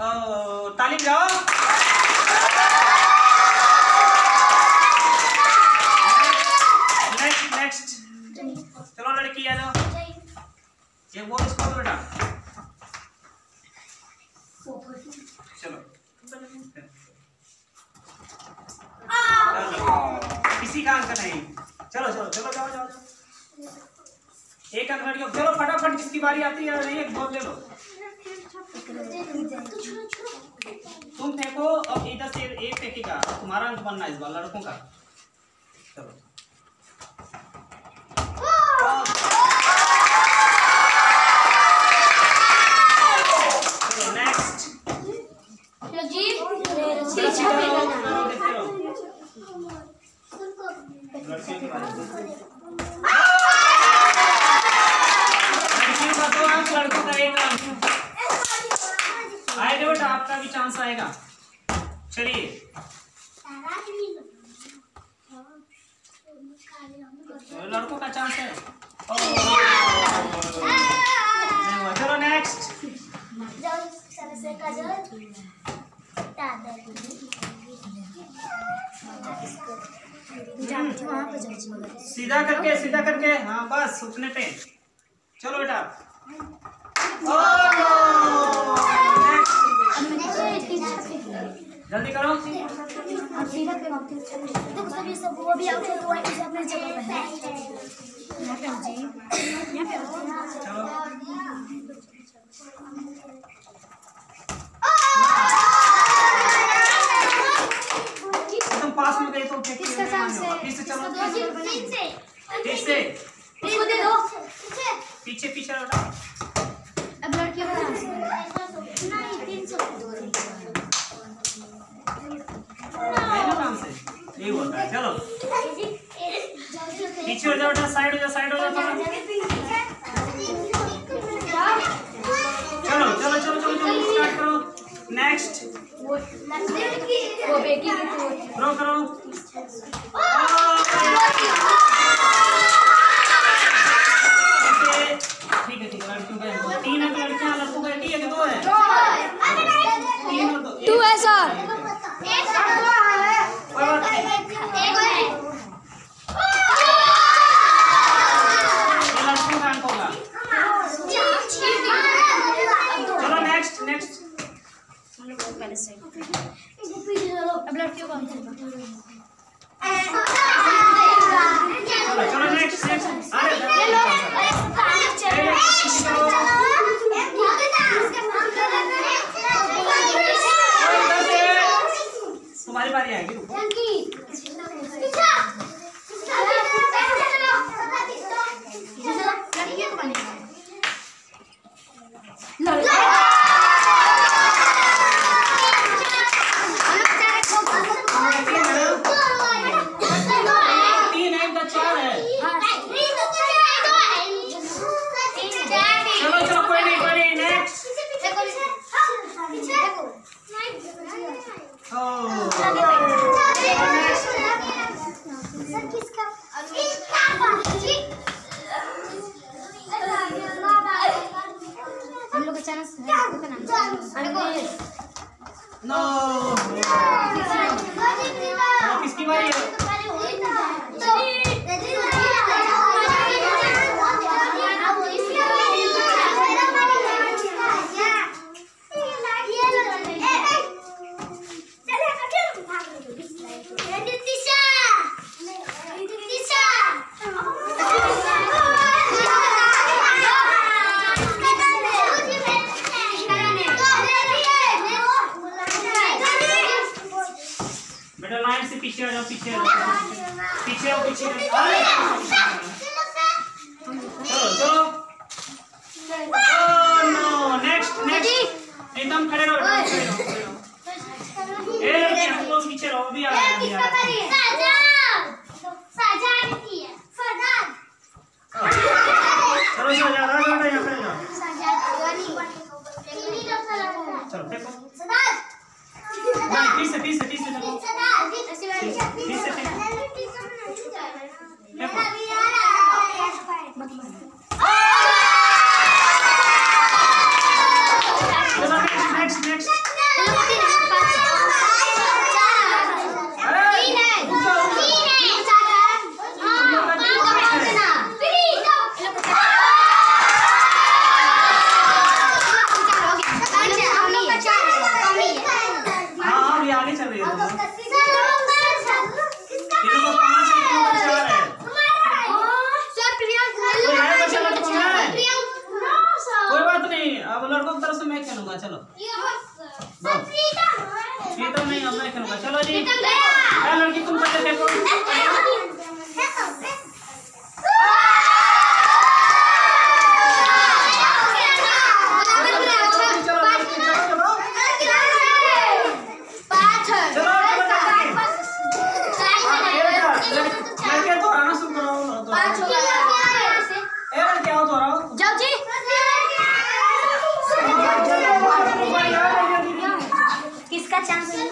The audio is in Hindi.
तालीम जाओ नेक्स्ट चलो लड़की आ जाओ। ये वो इसको बेटा। चलो। किसी का अंक नहीं। चलो चलो चलो, जाओ जाओ एक अंक लड़कियों चलो, फटाफट जिसकी बारी आती है, एक बॉल ले लो। तुम फेंको अब इधर से एक फेंकेगा तुम्हारा अंक बनना इस बार लड़कों का। चलो नेक्स्ट लड़की करो करो देखते रहो लड़कियों की बारी लड़कियों का दो अंक लड़कों का एक अंक आएगा बेटा आपका भी चांस आएगा चलिए। लड़कों का चांस है। चलो नेक्स्ट सीधा करके सीधा करके। हाँ बस, उठने पे। चलो बेटा। वो भी तो इसे अपने जगह पे है यहाँ पे जी। यहाँ पे एकदम पास में गए तो किसका चांस फिर से? चलो। फिर से। इसको दे दो। पीछे पीछे। बेटा अब लड़कियों का चांस नहीं ना काम यही होता चलो। पीछे हो जाओ बेटा साइड हो जाओ साइड हो जाओ चलो। चलो चलो चलो चलो स्टार्ट करो। नेक्स्ट वो बेकिंग करो। करो ओके ठीक है ठीक है लड़कियों का तीन है लड़कियाँ लड़कों का एक ही है कि दो है तीन और दो Two है सर। कोई बात नहीं ये लड़कों का अंक होगा चलो नेक्स्ट नेक्स्ट पहले से अब लड़कियों का चलो चलो नेक्स्ट नेक्स्ट अरे इधर तुम्हारी बारी आएगी लड़कियों को बनेगा तीन है इनका चार है चलो चलो कोई नहीं कोई नहीं नेक्स्ट हम लोग का चांस है उसका नाम नो किसकी बारी है बेटा लाइन से पीछे पीछे पीछे आओ पीछे चलो चलो। नो नेक्स्ट नेक्स्ट एकदम खड़े रहो ए हम लोग पीछे रहो अभी आ रहे हैं, आ हैं। चलो चलो जा रहा यहाँ खड़े जाओ चलो देखो। नहीं फिर से फिर से देखो। दूँगा चलो जी लड़की तुम पकड़ देखो Gracias.